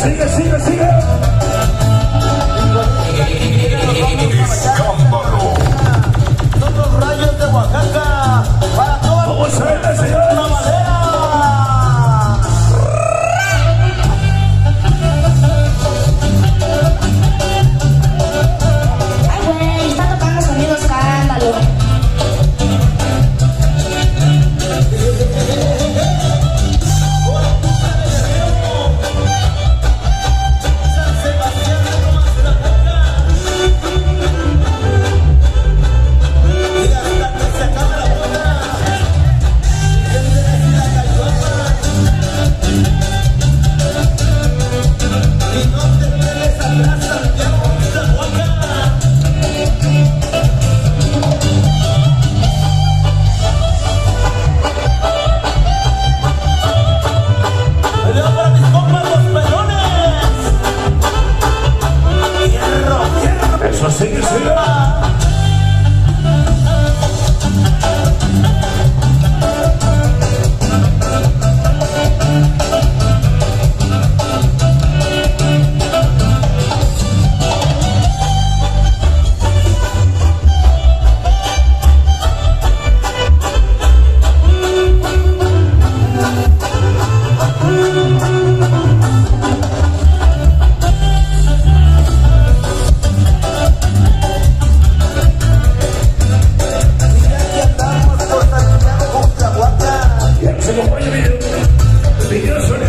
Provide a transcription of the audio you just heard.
sigue, sigue, sigue. Because